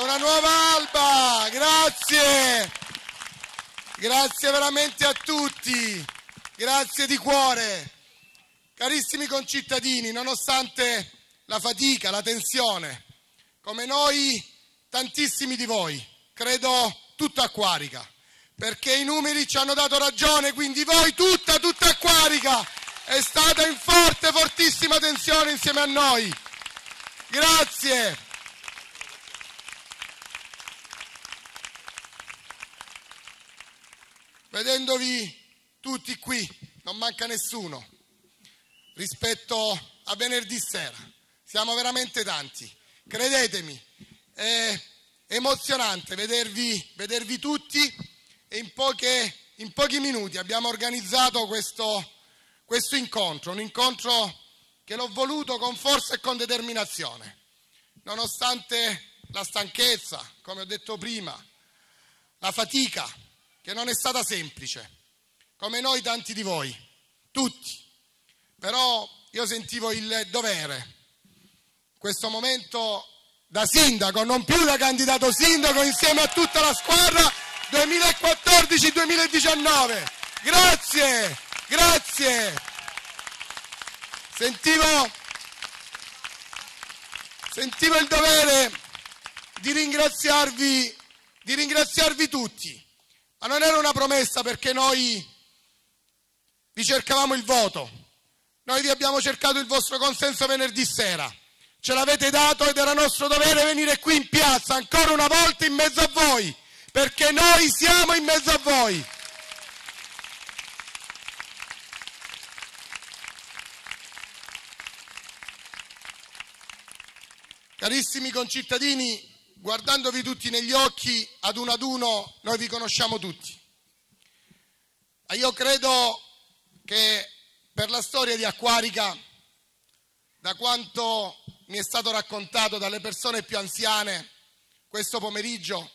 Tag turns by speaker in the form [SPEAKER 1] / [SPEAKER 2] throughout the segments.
[SPEAKER 1] Una nuova alba! Grazie! Grazie veramente a tutti! Grazie di cuore! Carissimi concittadini, nonostante la fatica, la tensione, come noi, tantissimi di voi, credo tutta Acquarica, perché i numeri ci hanno dato ragione, quindi voi tutta, tutta Acquarica è stata in forte, fortissima tensione insieme a noi. Grazie. Vedendovi tutti qui, non manca nessuno, rispetto a venerdì sera. Siamo veramente tanti. Credetemi, è emozionante vedervi, vedervi tutti e in, poche, in, pochi minuti abbiamo organizzato questo, questo incontro, un incontro che l'ho voluto con forza e con determinazione, nonostante la stanchezza, come ho detto prima, la fatica, che non è stata semplice, come noi tanti di voi, tutti. Però io sentivo il dovere, questo momento da sindaco, non più da candidato sindaco, insieme a tutta la squadra 2014-2019. Grazie, grazie. Sentivo, sentivo il dovere di ringraziarvi, di ringraziarvi tutti, ma non era una promessa perché noi vi cercavamo il voto, noi vi abbiamo cercato il vostro consenso venerdì sera, ce l'avete dato ed era nostro dovere venire qui in piazza ancora una volta in mezzo a voi, perché noi siamo in mezzo a voi. Carissimi concittadini, guardandovi tutti negli occhi, ad uno ad uno, noi vi conosciamo tutti. Ma io credo che per la storia di Acquarica, da quanto mi è stato raccontato dalle persone più anziane questo pomeriggio,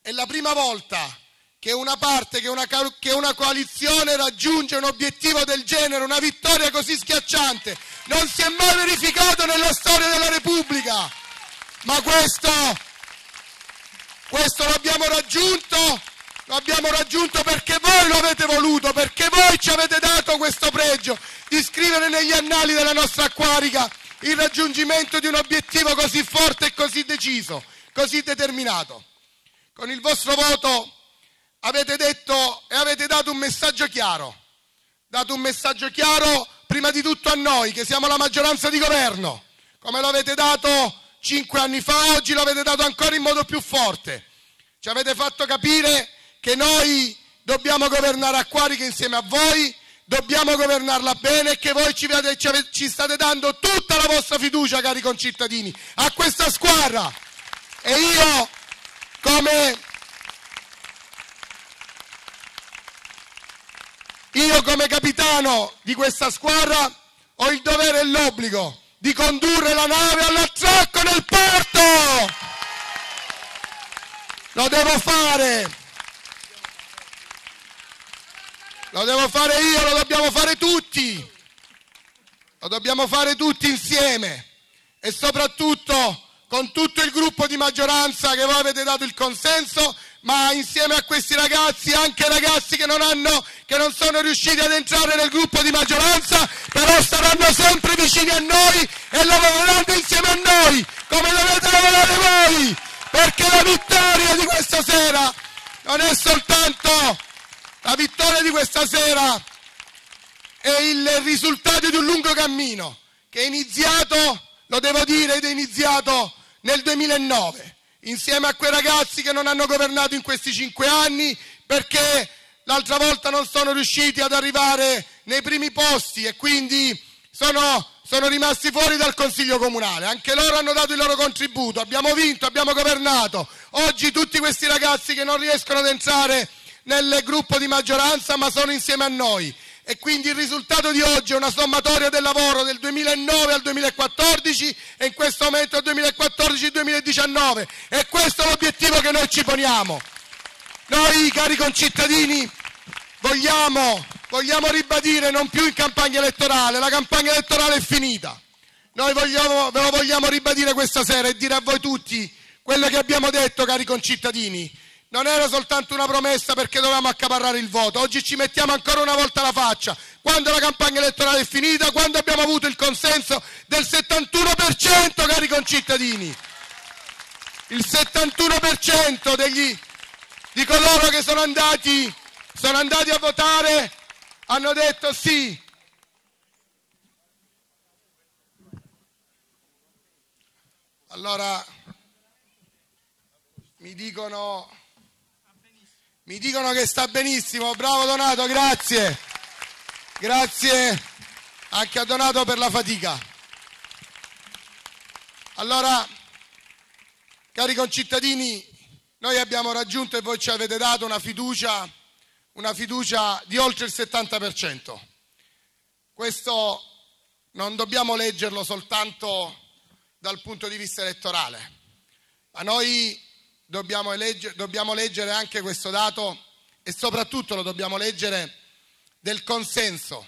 [SPEAKER 1] è la prima volta che una parte, che una, che una coalizione raggiunge un obiettivo del genere, una vittoria così schiacciante. Non si è mai verificato nella storia della Repubblica ma questo, questo l'abbiamo raggiunto, lo abbiamo raggiunto perché voi lo avete voluto, perché voi ci avete dato questo pregio di scrivere negli annali della nostra acquarica il raggiungimento di un obiettivo così forte e così deciso, così determinato. Con il vostro voto avete detto e avete dato un messaggio chiaro, dato un messaggio chiaro prima di tutto a noi che siamo la maggioranza di governo, come lo avete dato cinque anni fa, oggi lo avete dato ancora in modo più forte. Ci avete fatto capire che noi dobbiamo governare Acquarica insieme a voi, dobbiamo governarla bene e che voi ci, ci state dando tutta la vostra fiducia, cari concittadini, a questa squadra. E io, come, io come capitano di questa squadra, ho il dovere e l'obbligo di condurre la nave all'attracco nel porto. Lo devo fare. Lo devo fare io, lo dobbiamo fare tutti. Lo dobbiamo fare tutti insieme e soprattutto con tutto il gruppo di maggioranza che voi avete dato il consenso ma insieme a questi ragazzi anche ragazzi che non, hanno, che non sono riusciti ad entrare nel gruppo di maggioranza, però saranno sempre vicini a noi e lavoreranno insieme a noi, come dovete lavorare voi, perché la vittoria di questa sera non è soltanto la vittoria di questa sera, è il risultato di un lungo cammino che è iniziato, lo devo dire, ed è iniziato nel 2009 insieme a quei ragazzi che non hanno governato in questi cinque anni perché l'altra volta non sono riusciti ad arrivare nei primi posti e quindi sono, sono rimasti fuori dal Consiglio Comunale. Anche loro hanno dato il loro contributo, abbiamo vinto, abbiamo governato. Oggi tutti questi ragazzi che non riescono ad entrare nel gruppo di maggioranza ma sono insieme a noi e quindi il risultato di oggi è una sommatoria del lavoro del 2009 al 2014 e in questo momento al 2014-2019 e questo è l'obiettivo che noi ci poniamo. Noi cari concittadini vogliamo, vogliamo ribadire non più in campagna elettorale, la campagna elettorale è finita. Noi vogliamo, ve lo vogliamo ribadire questa sera e dire a voi tutti quello che abbiamo detto, cari concittadini. Non era soltanto una promessa perché dovevamo accaparrare il voto. Oggi ci mettiamo ancora una volta la faccia. Quando la campagna elettorale è finita, quando abbiamo avuto il consenso del 71%, cari concittadini. Il 71% degli, di coloro che sono andati, sono andati a votare hanno detto sì. Allora, mi dicono, mi dicono che sta benissimo, bravo Donato, grazie, grazie anche a Donato per la fatica. Allora, cari concittadini, noi abbiamo raggiunto e voi ci avete dato una fiducia una fiducia di oltre il 70%. Questo non dobbiamo leggerlo soltanto dal punto di vista elettorale, ma noi dobbiamo, legge, dobbiamo leggere anche questo dato e soprattutto lo dobbiamo leggere del consenso,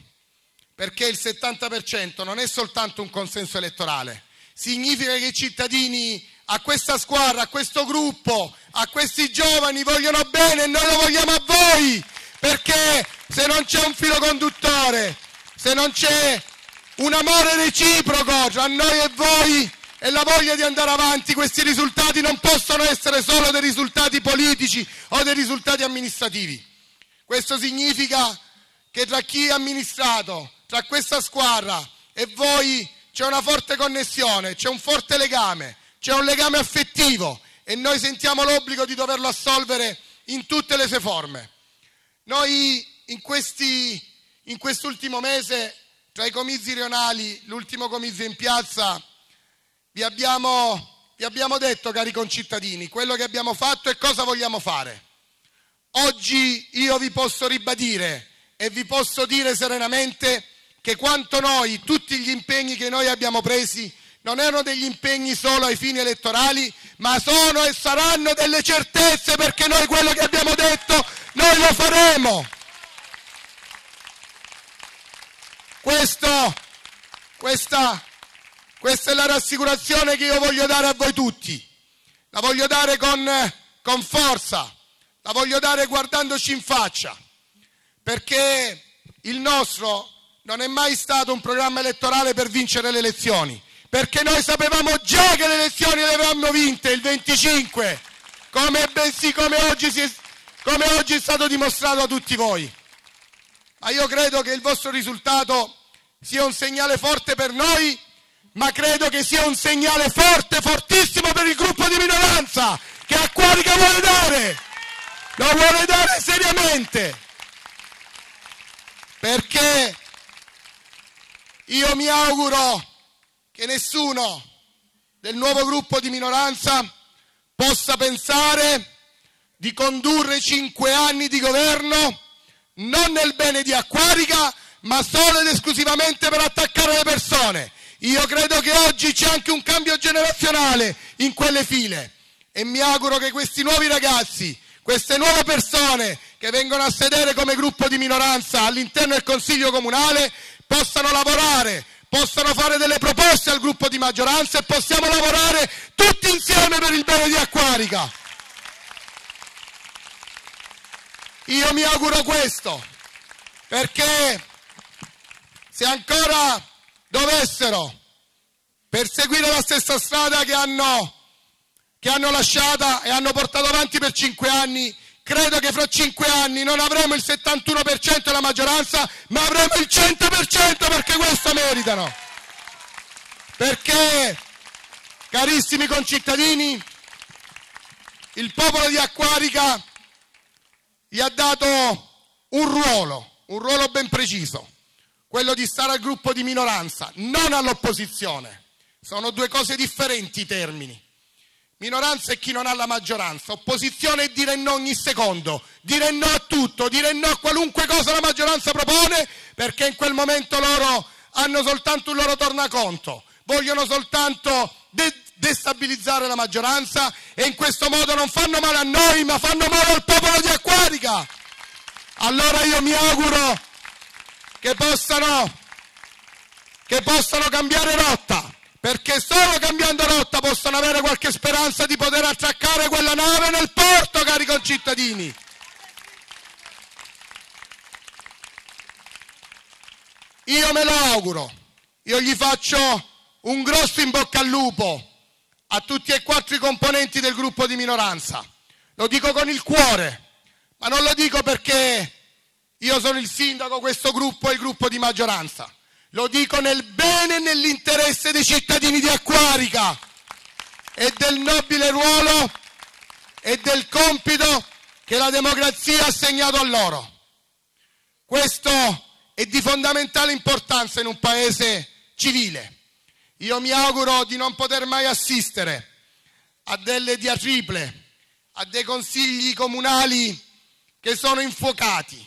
[SPEAKER 1] perché il 70% non è soltanto un consenso elettorale, significa che i cittadini a questa squadra, a questo gruppo, a questi giovani vogliono bene e noi lo vogliamo a voi perché se non c'è un filo conduttore, se non c'è un amore reciproco tra noi e voi e la voglia di andare avanti, questi risultati non possono essere solo dei risultati politici o dei risultati amministrativi. Questo significa che tra chi è amministrato, tra questa squadra e voi c'è una forte connessione, c'è un forte legame, c'è un legame affettivo e noi sentiamo l'obbligo di doverlo assolvere in tutte le sue forme. Noi in, questi, in quest'ultimo mese, tra i comizi rionali, l'ultimo comizio in piazza, vi abbiamo, vi abbiamo detto, cari concittadini, quello che abbiamo fatto e cosa vogliamo fare. Oggi io vi posso ribadire e vi posso dire serenamente che quanto noi, tutti gli impegni che noi abbiamo presi, non erano degli impegni solo ai fini elettorali, ma sono e saranno delle certezze perché noi quello che abbiamo detto noi lo faremo. Questo, questa, questa è la rassicurazione che io voglio dare a voi tutti. La voglio dare con, con forza, la voglio dare guardandoci in faccia, perché il nostro non è mai stato un programma elettorale per vincere le elezioni, perché noi sapevamo già che le elezioni le avevamo vinte il 25, come, bensì, come oggi è come oggi è stato dimostrato a tutti voi. Ma io credo che il vostro risultato sia un segnale forte per noi, ma credo che sia un segnale forte, fortissimo per il gruppo di minoranza che a Quarica vuole dare. Lo vuole dare seriamente. Perché io mi auguro che nessuno del nuovo gruppo di minoranza possa pensare di condurre cinque anni di governo non nel bene di Acquarica, ma solo ed esclusivamente per attaccare le persone. Io credo che oggi c'è anche un cambio generazionale in quelle file e mi auguro che questi nuovi ragazzi, queste nuove persone che vengono a sedere come gruppo di minoranza all'interno del Consiglio Comunale possano lavorare, possano fare delle proposte al gruppo di maggioranza e possiamo lavorare tutti insieme per il bene di Acquarica. Io mi auguro questo, perché se ancora dovessero perseguire la stessa strada che hanno, che hanno lasciata e hanno portato avanti per cinque anni, credo che fra cinque anni non avremo il 71% della maggioranza, ma avremo il 100% perché questo meritano. Perché, carissimi concittadini, il popolo di Acquarica gli ha dato un ruolo, un ruolo ben preciso, quello di stare al gruppo di minoranza, non all'opposizione. Sono due cose differenti i termini. Minoranza è chi non ha la maggioranza, opposizione è dire no ogni secondo, dire no a tutto, dire no a qualunque cosa la maggioranza propone, perché in quel momento loro hanno soltanto un loro tornaconto, vogliono soltanto de- destabilizzare la maggioranza e in questo modo non fanno male a noi, ma fanno male al popolo di Acquarica. Allora io mi auguro che possano, che possano cambiare rotta perché solo cambiando rotta possono avere qualche speranza di poter attraccare quella nave nel porto, cari concittadini. Io me lo auguro, io gli faccio un grosso in bocca al lupo a tutti e quattro i componenti del gruppo di minoranza. Lo dico con il cuore, ma non lo dico perché io sono il sindaco, questo gruppo è il gruppo di maggioranza. Lo dico nel bene e nell'interesse dei cittadini di Acquarica e del nobile ruolo e del compito che la democrazia ha assegnato a loro. Questo è di fondamentale importanza in un paese civile. Io mi auguro di non poter mai assistere a delle diatribe, a dei consigli comunali che sono infuocati,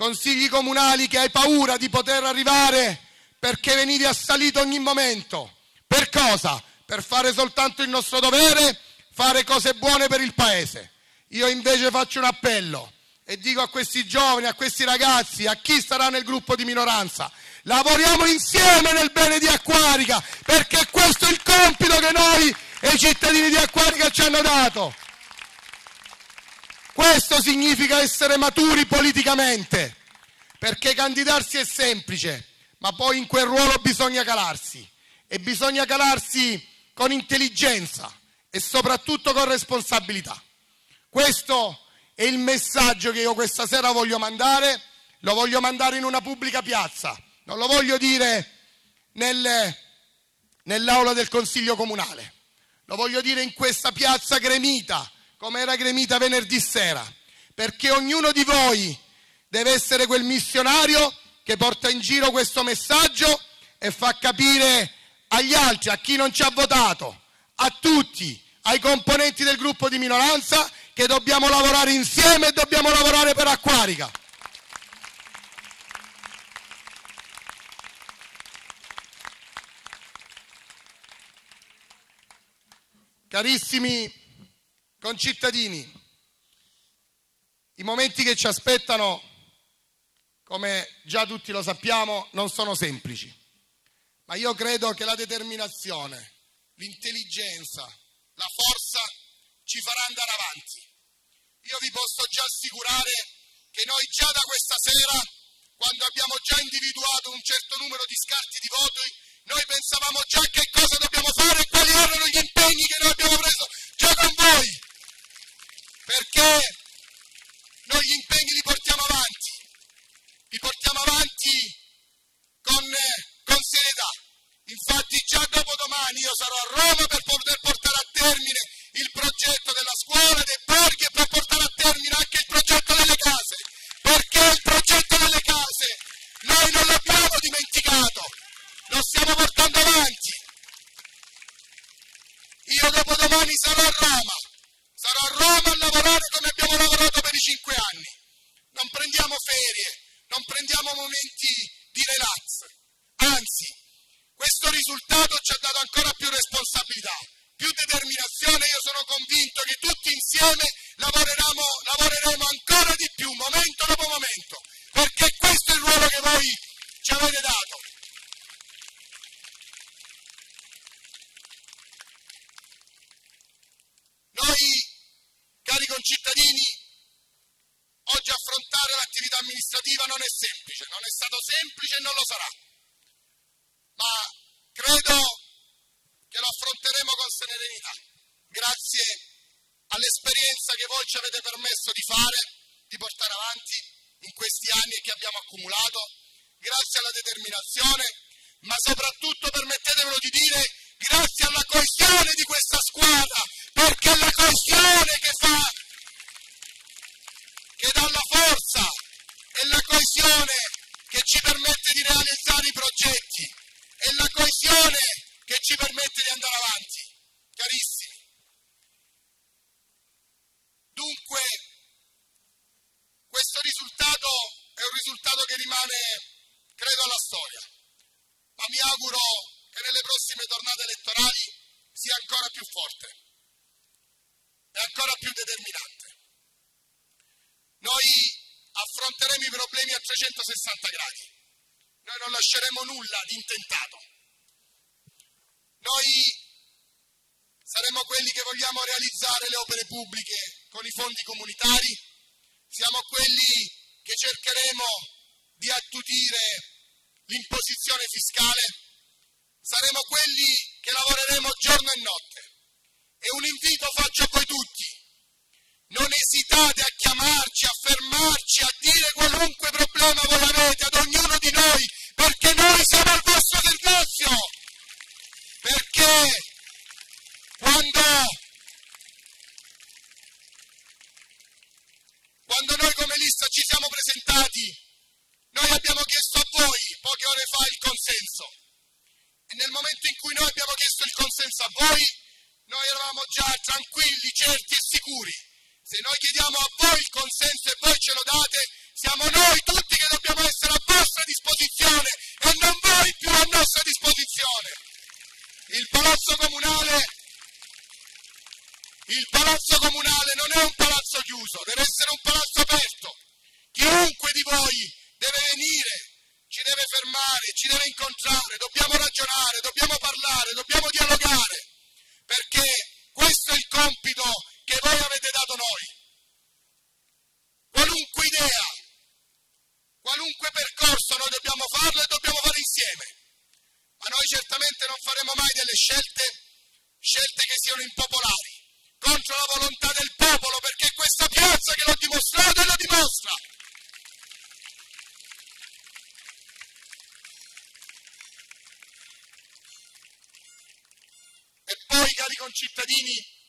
[SPEAKER 1] consigli comunali che hai paura di poter arrivare perché venivi assalito ogni momento. Per cosa? Per fare soltanto il nostro dovere, fare cose buone per il paese. Io invece faccio un appello e dico a questi giovani, a questi ragazzi, a chi starà nel gruppo di minoranza, lavoriamo insieme nel bene di Acquarica, perché questo è il compito che noi e i cittadini di Acquarica ci hanno dato. Questo significa essere maturi politicamente, perché candidarsi è semplice, ma poi in quel ruolo bisogna calarsi e bisogna calarsi con intelligenza e soprattutto con responsabilità. Questo e il messaggio che io questa sera voglio mandare, lo voglio mandare in una pubblica piazza, non lo voglio dire nel, nell'aula del Consiglio Comunale, lo voglio dire in questa piazza gremita, come era gremita venerdì sera, perché ognuno di voi deve essere quel missionario che porta in giro questo messaggio e fa capire agli altri, a chi non ci ha votato, a tutti, ai componenti del gruppo di minoranza, che dobbiamo lavorare insieme e dobbiamo lavorare per Acquarica. Carissimi concittadini, i momenti che ci aspettano, come già tutti lo sappiamo, non sono semplici, ma io credo che la determinazione, l'intelligenza, la forza ci farà andare avanti. Io vi posso già assicurare che noi già da questa sera, quando abbiamo già individuato un certo numero di scarti di voti, noi pensavamo già che cosa dobbiamo fare e quali erano gli impegni che noi abbiamo preso già con voi. Perché noi gli impegni li portiamo avanti, li portiamo avanti con, con serietà. Infatti già dopodomani io sarò a Roma per poter portare a termine il progetto della scuola, dei borghi e per portare a termine anche il progetto delle case, perché il progetto delle case noi non l'abbiamo dimenticato, lo stiamo portando avanti. Io dopodomani sarò a Roma, sarò a Roma a lavorare come abbiamo lavorato per i cinque anni. Non prendiamo ferie, non prendiamo momenti di relax, anzi, questo risultato ci ha dato ancora più responsabilità più determinazione, io sono convinto che tutti insieme lavoreremo, lavoreremo ancora di più, momento dopo momento, perché questo è il ruolo che voi ci avete dato. Noi, cari concittadini, oggi affrontare l'attività amministrativa non è semplice, non è stato semplice e non lo sarà, ma credo che lo affronteremo con serenità, grazie all'esperienza che voi ci avete permesso di fare, di portare avanti in questi anni che abbiamo accumulato, grazie alla determinazione, ma soprattutto permettetemelo di dire grazie alla coesione Voi deve venire, ci deve fermare, ci deve incontrare, dobbiamo ragionare, dobbiamo parlare, dobbiamo dialogare, concittadini,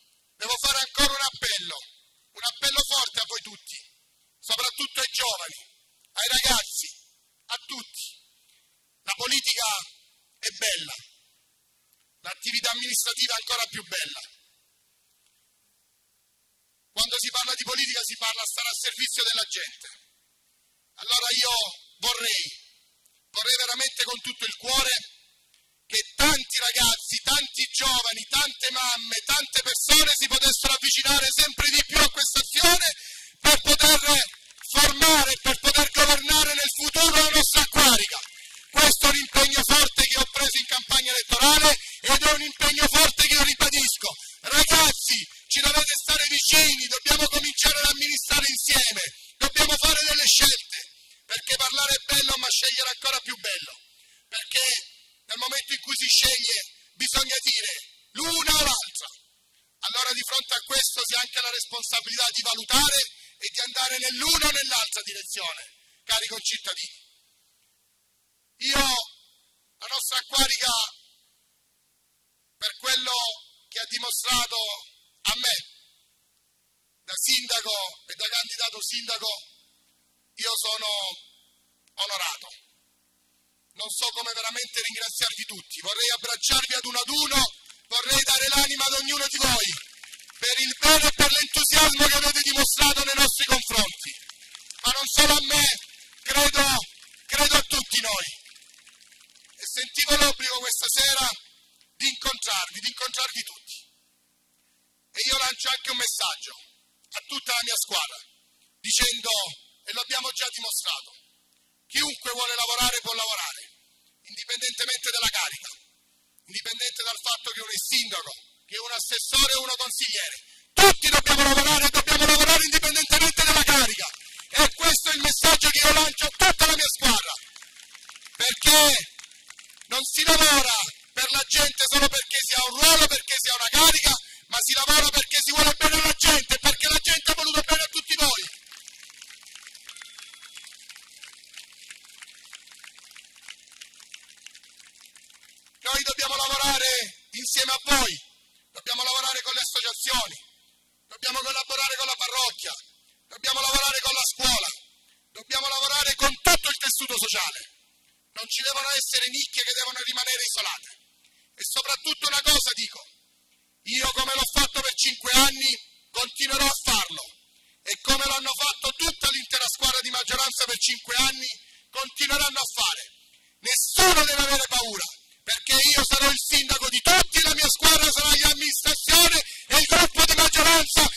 [SPEAKER 1] candidato sindaco, io sono onorato non so come veramente ringraziarvi tutti. Vorrei abbracciarvi ad uno ad uno, vorrei dare l'anima ad ognuno di voi per il bene e per l'entusiasmo che avete dimostrato nei nostri confronti. Ma non solo a me, credo, credo a tutti noi. E sentivo l'obbligo questa sera di incontrarvi, di incontrarvi tutti. E io lancio anche un messaggio a tutta la mia squadra, dicendo, e l'abbiamo già dimostrato, Chiunque vuole lavorare può lavorare, indipendentemente dalla carica, indipendente dal fatto che uno è sindaco, che uno è assessore o uno consigliere. Tutti dobbiamo lavorare e dobbiamo lavorare indipendentemente dalla carica. E questo è il messaggio che io lancio a tutta la mia squadra. Perché non si lavora per la gente solo perché si ha un ruolo, perché si ha una carica, ma si lavora perché si vuole bene alla gente, perché la gente ha voluto bene a tutti noi. Noi dobbiamo lavorare insieme a voi, dobbiamo lavorare con le associazioni, dobbiamo collaborare con la parrocchia, dobbiamo lavorare con la scuola, dobbiamo lavorare con tutto il tessuto sociale. Non ci devono essere nicchie che devono rimanere isolate. E soprattutto una cosa dico, io come l'ho fatto per cinque anni, continuerò a farlo. E come l'hanno fatto tutta l'intera squadra di maggioranza per cinque anni, continueranno a fare. Nessuno deve avere paura perché io sarò il sindaco di tutti, la mia squadra sarà l'amministrazione e il gruppo di maggioranza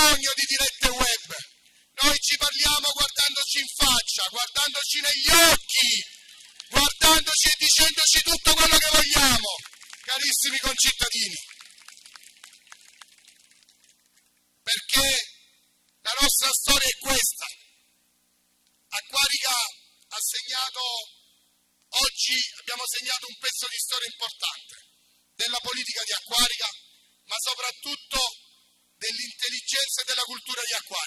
[SPEAKER 1] bisogno di dirette web. Noi ci parliamo guardandoci in faccia, guardandoci negli occhi, guardandoci e dicendoci tutto quello che vogliamo, carissimi concittadini. Perché la nostra storia è questa. Acquarica ha segnato, oggi abbiamo segnato un pezzo di storia importante della politica di Acquarica, cultura di Acquarica.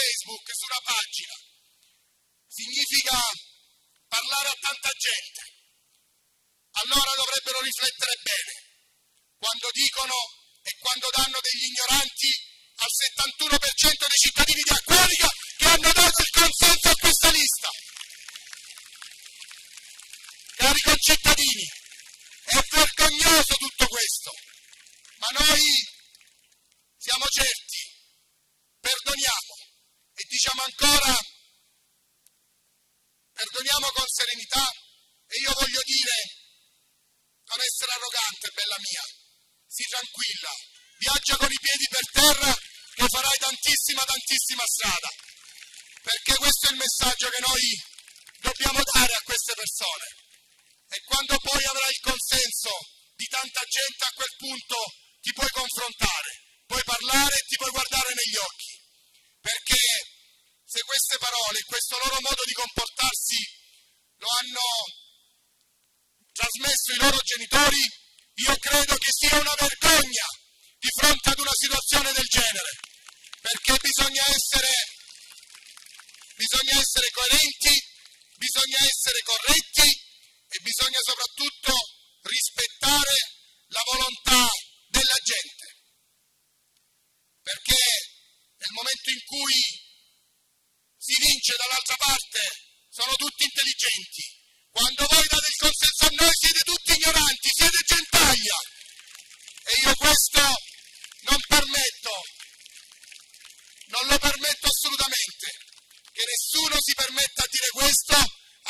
[SPEAKER 1] Facebook, su una pagina, significa parlare a tanta gente. Allora dovrebbero riflettere bene quando dicono e quando danno degli ignoranti al 71% dei cittadini di Acquarica che hanno dato il consenso a questa lista. Cari concittadini, è vergognoso tutto questo, ma noi siamo certi, diciamo ancora, perdoniamo con serenità e io voglio dire, non essere arrogante, bella mia, sii tranquilla, viaggia con i piedi per terra che farai tantissima, tantissima strada, perché questo è il messaggio che noi dobbiamo dare a queste persone. E quando poi avrai il consenso di tanta gente a quel punto ti puoi confrontare, puoi parlare e ti puoi guardare negli occhi. Se queste parole, questo loro modo di comportarsi lo hanno trasmesso i loro genitori, io credo che sia una vergogna di fronte ad una situazione del genere. Perché bisogna essere, bisogna essere coerenti, bisogna essere corretti e bisogna soprattutto rispettare la volontà della gente. Perché nel momento in cui si vince dall'altra parte, sono tutti intelligenti. Quando voi date il consenso a noi siete tutti ignoranti, siete gentaglia. E io questo non permetto, non lo permetto assolutamente, che nessuno si permetta a dire questo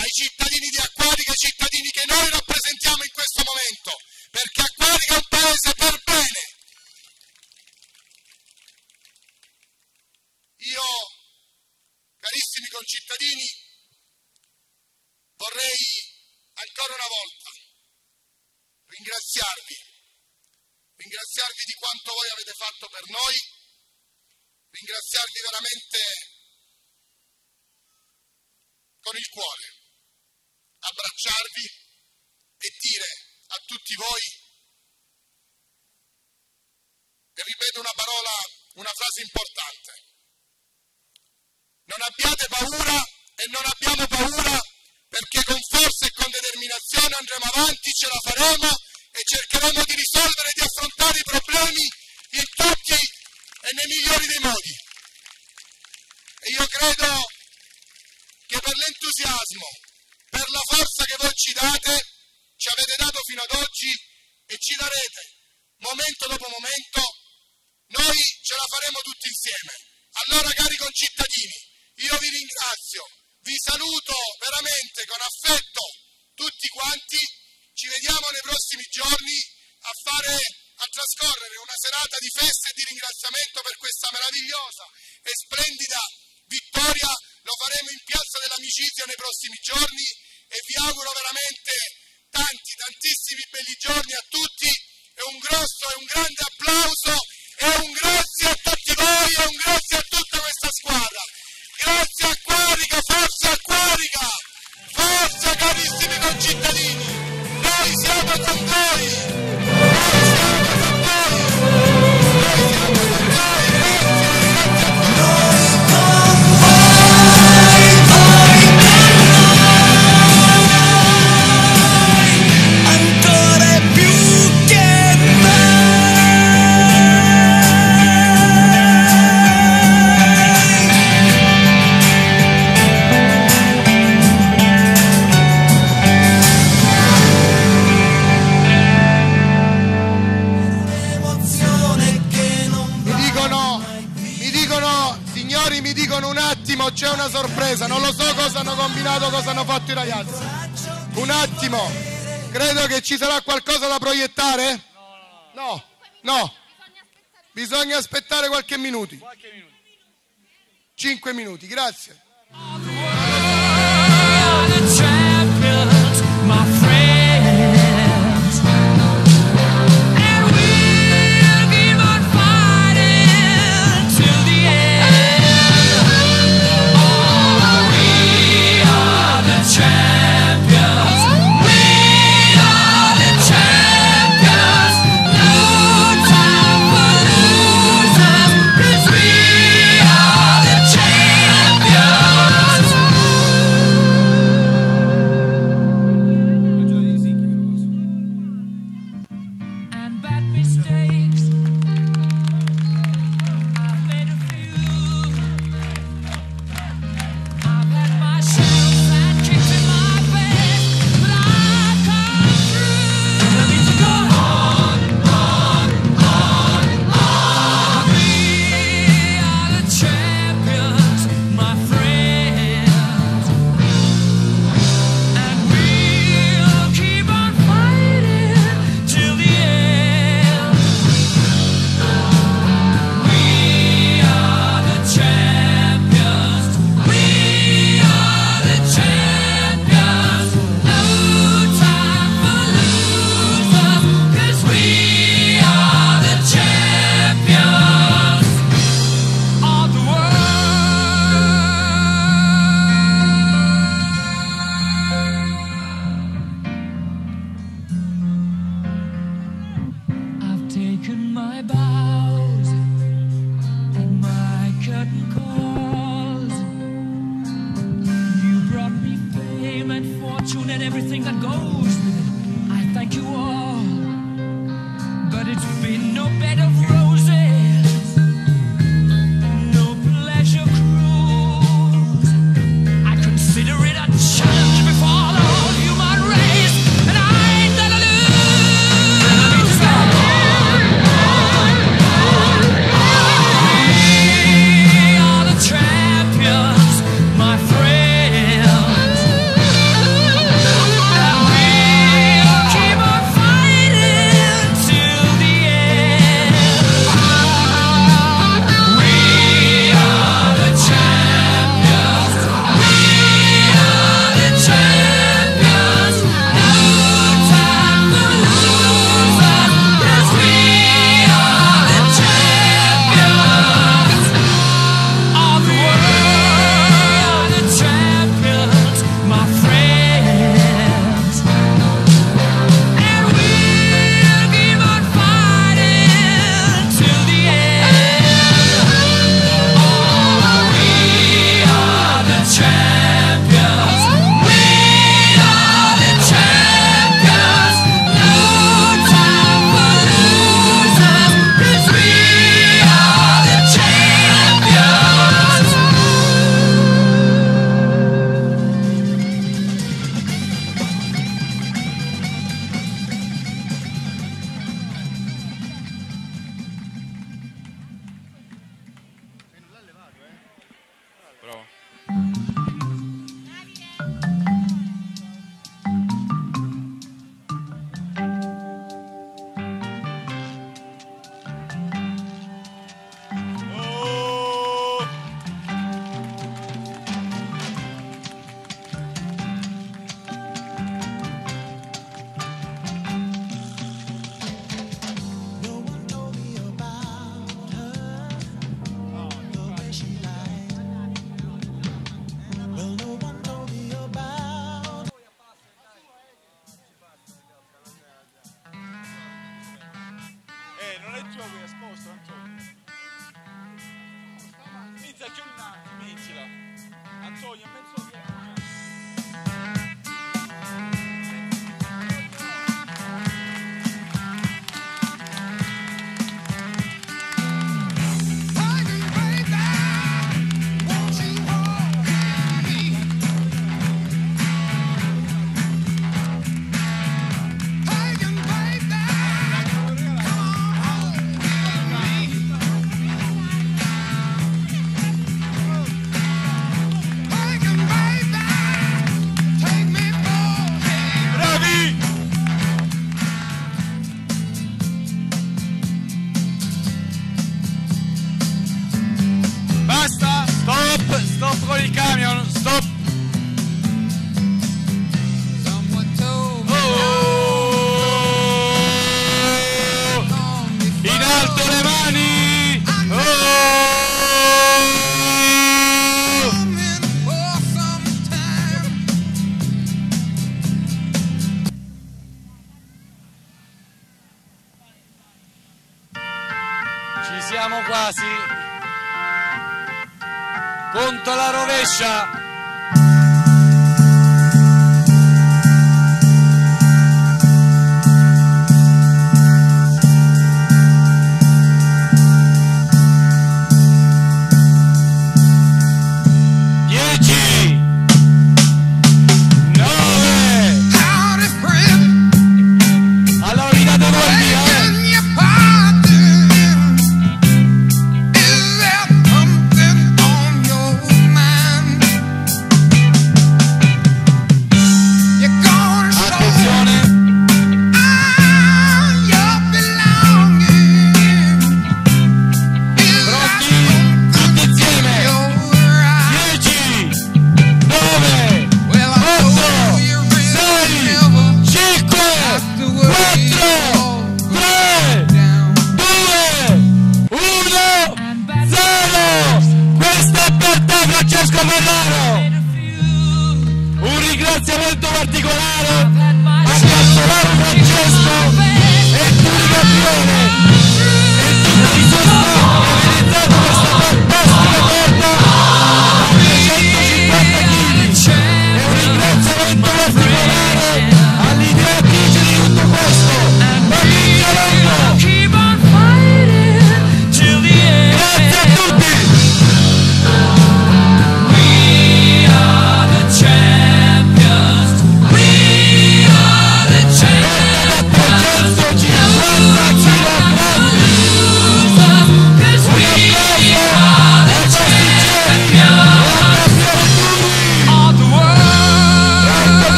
[SPEAKER 1] ai cittadini di Acquari, ai cittadini che noi non ci sarà qualcosa da proiettare? No. No. no. no. Bisogna aspettare qualche minuto. Qualche minuto. Cinque minuti, grazie.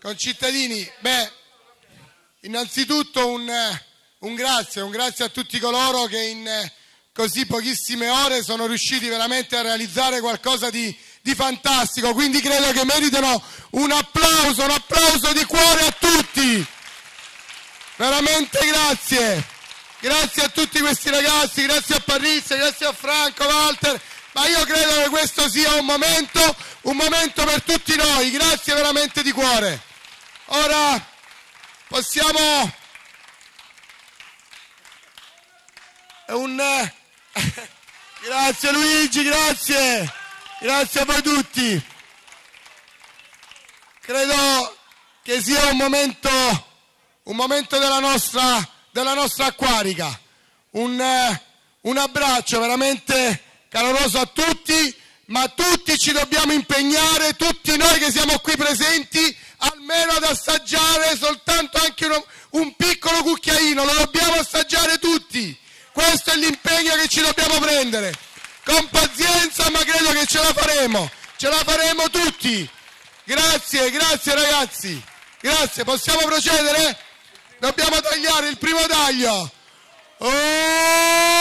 [SPEAKER 1] Concittadini, beh, innanzitutto un, eh, un grazie, un grazie a tutti coloro che in eh, così pochissime ore sono riusciti veramente a realizzare qualcosa di, di fantastico, quindi credo che meritano un applauso, un applauso di cuore a tutti. Veramente grazie. Grazie a tutti questi ragazzi, grazie a Patrizia, grazie a Franco, Walter. Ma io credo che questo sia un momento, un momento per tutti noi. Grazie veramente di cuore. Ora possiamo... È un... grazie Luigi, grazie. Grazie a voi tutti. Credo che sia un momento, un momento della nostra, della nostra acquarica. Un, un abbraccio veramente caloroso a tutti, ma tutti ci dobbiamo impegnare, tutti noi che siamo qui presenti, almeno ad assaggiare soltanto anche uno- un piccolo cucchiaino, lo dobbiamo assaggiare tutti. Questo è l'impegno che ci dobbiamo prendere. Con pazienza, ma credo che ce la faremo. Ce la faremo tutti. Grazie, grazie ragazzi. Grazie, possiamo procedere? Dobbiamo tagliare il primo taglio. Oh!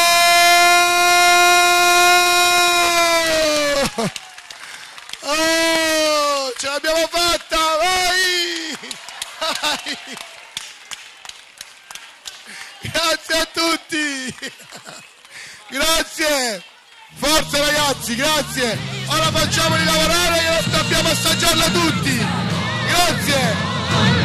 [SPEAKER 1] Oh! Ce l'abbiamo fatta! Vai! Vai! Grazie a tutti! Grazie! Forza ragazzi, grazie! Ora facciamoli lavorare che dobbiamo assaggiarla tutti! Grazie!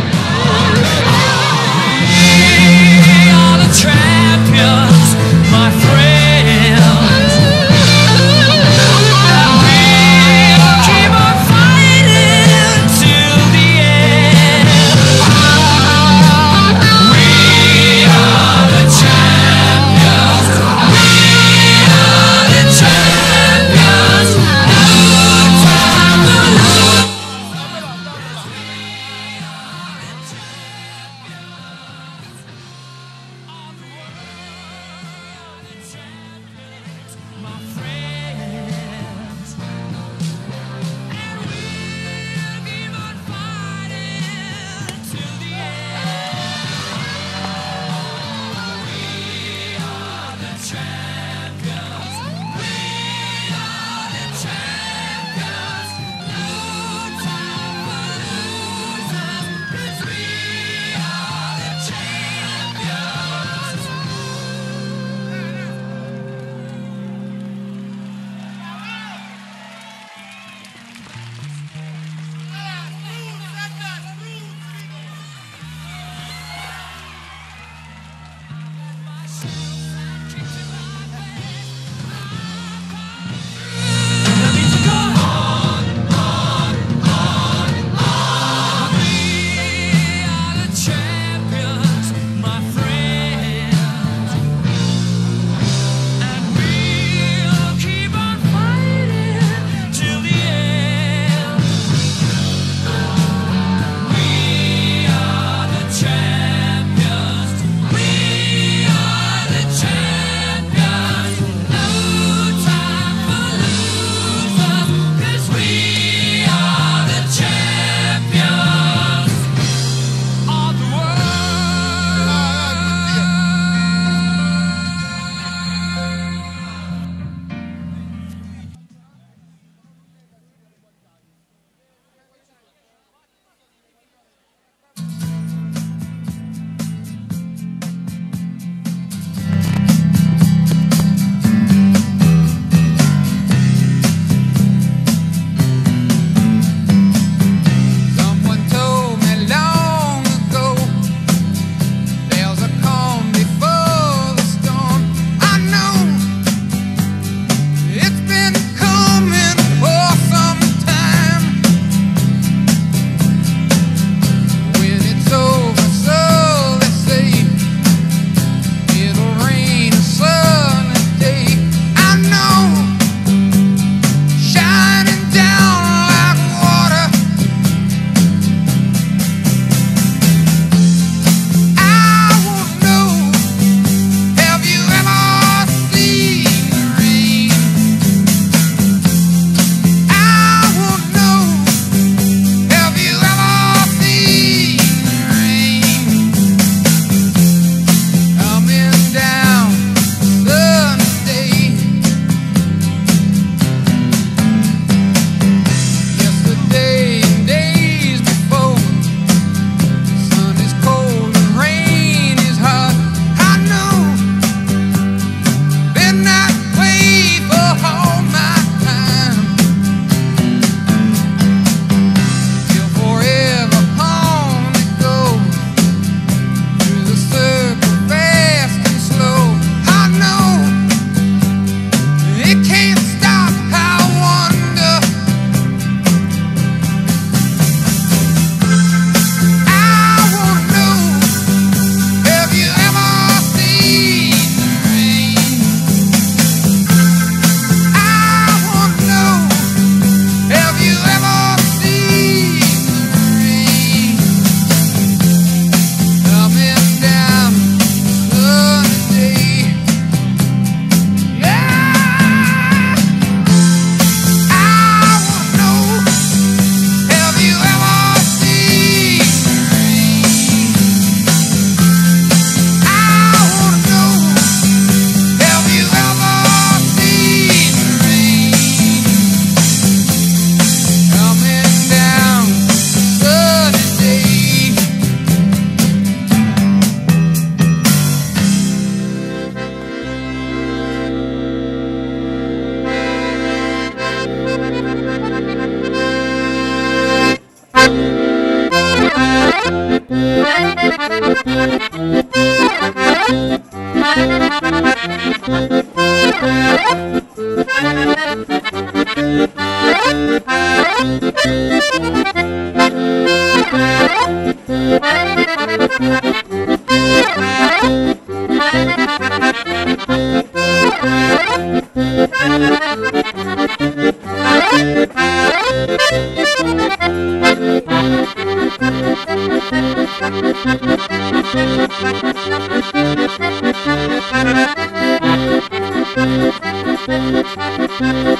[SPEAKER 2] Thank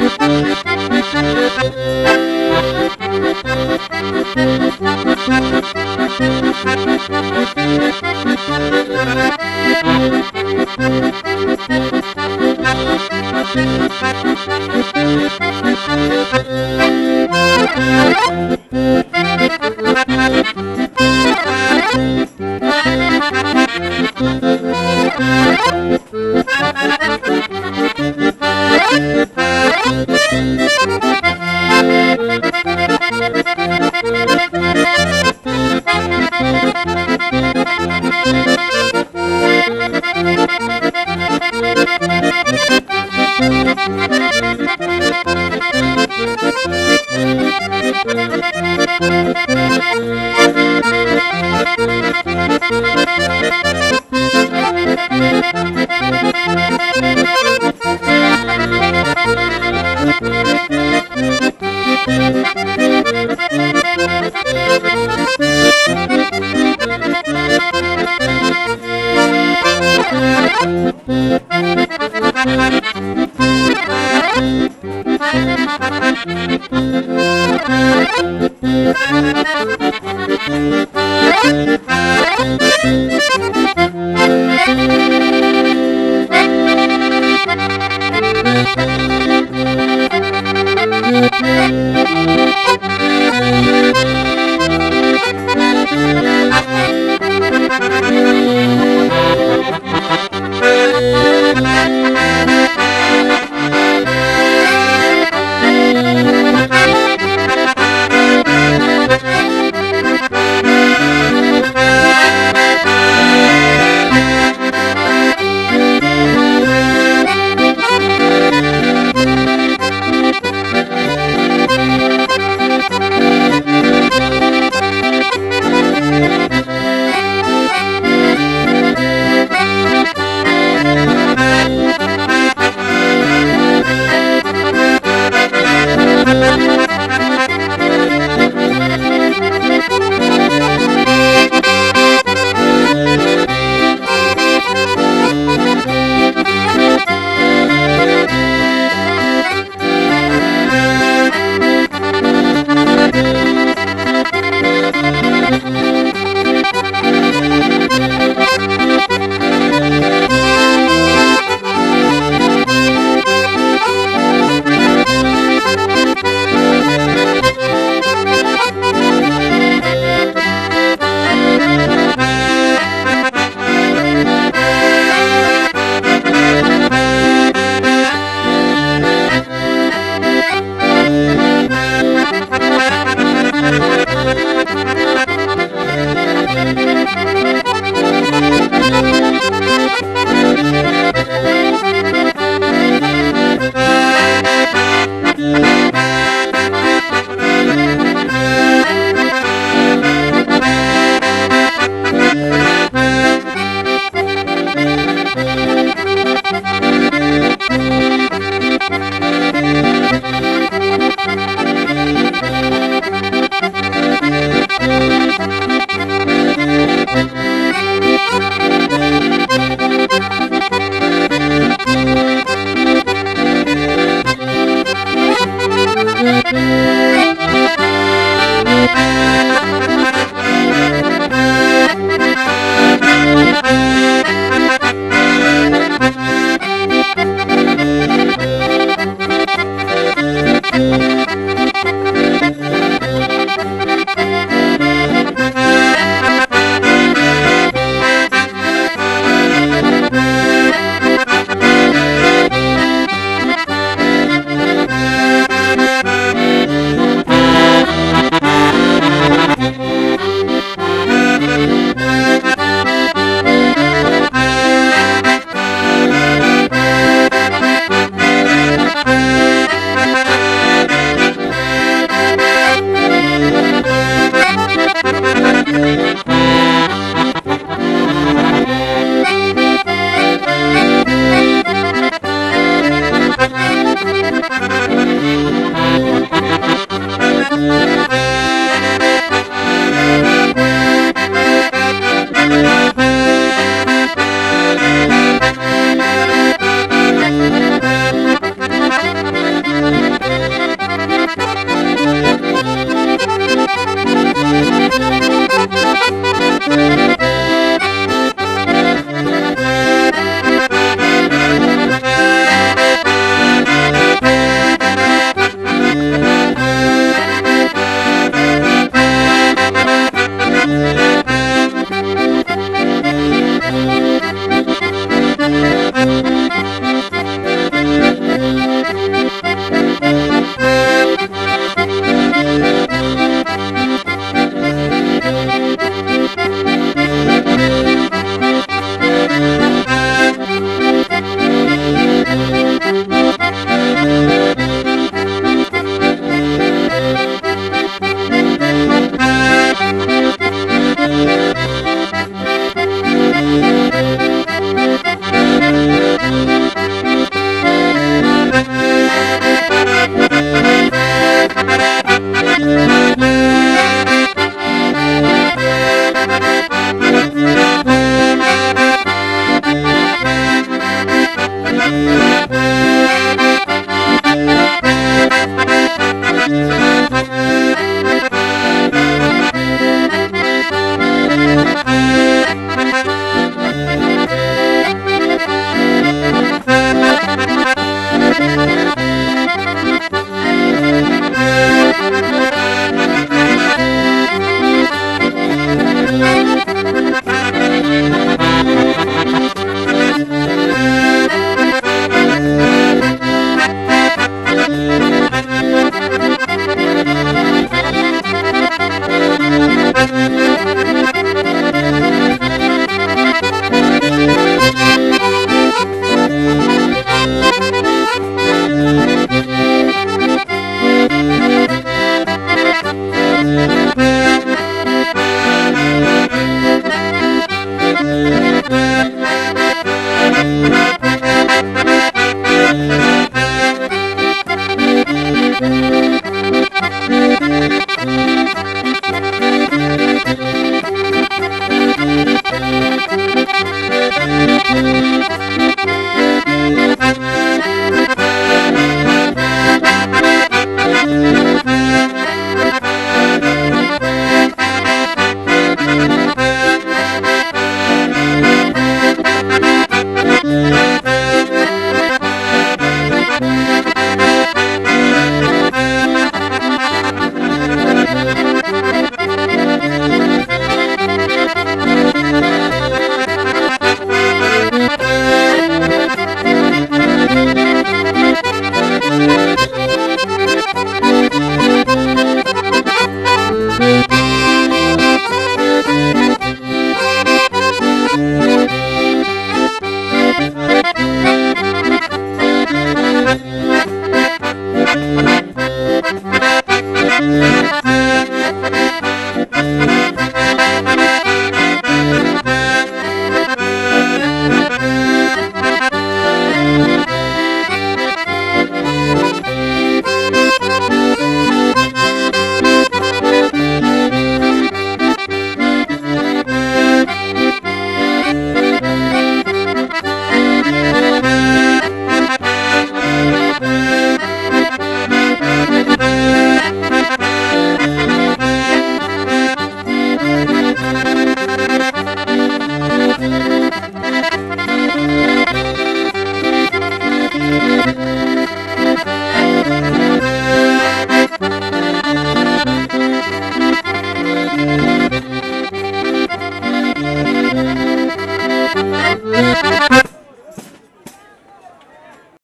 [SPEAKER 2] you.